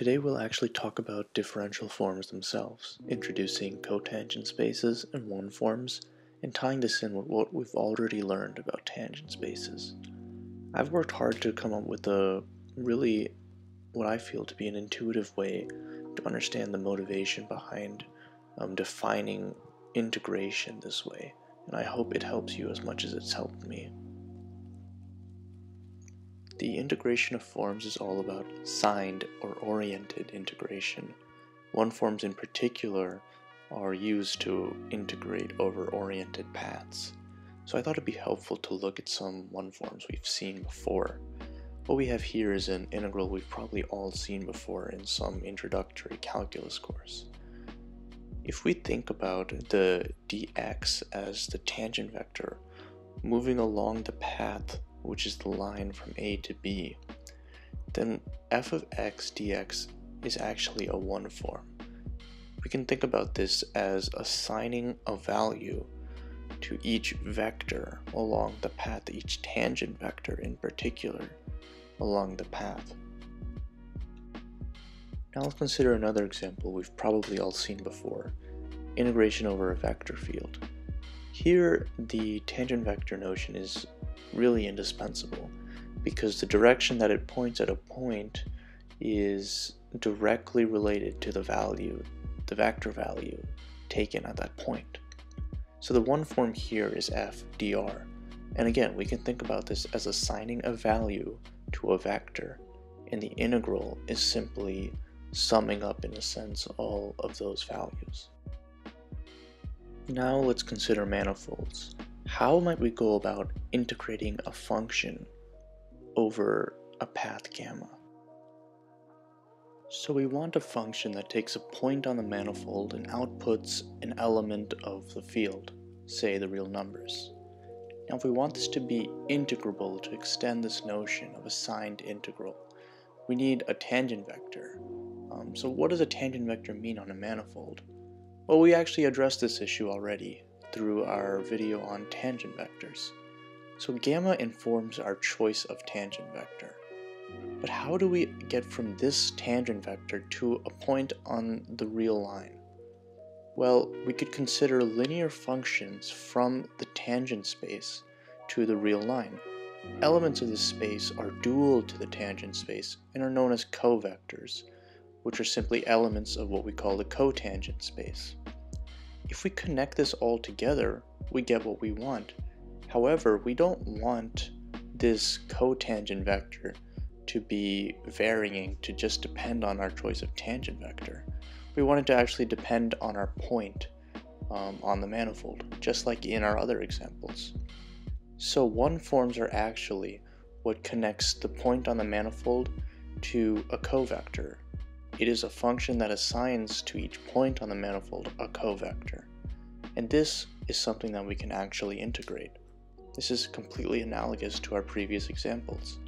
Today we'll actually talk about differential forms themselves, introducing cotangent spaces and one forms, and tying this in with what we've already learned about tangent spaces. I've worked hard to come up with a really what I feel to be an intuitive way to understand the motivation behind um, defining integration this way, and I hope it helps you as much as it's helped me. The integration of forms is all about signed or oriented integration. One forms in particular are used to integrate over oriented paths. So I thought it'd be helpful to look at some one forms we've seen before. What we have here is an integral we've probably all seen before in some introductory calculus course. If we think about the dx as the tangent vector moving along the path which is the line from A to B, then f of x dx is actually a one form. We can think about this as assigning a value to each vector along the path, each tangent vector in particular along the path. Now let's consider another example we've probably all seen before, integration over a vector field. Here, the tangent vector notion is really indispensable because the direction that it points at a point is directly related to the value, the vector value taken at that point. So the one form here is f dr. And again, we can think about this as assigning a value to a vector, and the integral is simply summing up, in a sense, all of those values. Now let's consider manifolds how might we go about integrating a function over a path gamma? So we want a function that takes a point on the manifold and outputs an element of the field, say the real numbers. Now if we want this to be integrable to extend this notion of a signed integral, we need a tangent vector. Um, so what does a tangent vector mean on a manifold? Well, we actually addressed this issue already through our video on tangent vectors. So gamma informs our choice of tangent vector. But how do we get from this tangent vector to a point on the real line? Well, we could consider linear functions from the tangent space to the real line. Elements of this space are dual to the tangent space and are known as covectors, which are simply elements of what we call the cotangent space. If we connect this all together, we get what we want. However, we don't want this cotangent vector to be varying to just depend on our choice of tangent vector. We want it to actually depend on our point um, on the manifold, just like in our other examples. So one forms are actually what connects the point on the manifold to a covector it is a function that assigns to each point on the manifold a covector. And this is something that we can actually integrate. This is completely analogous to our previous examples.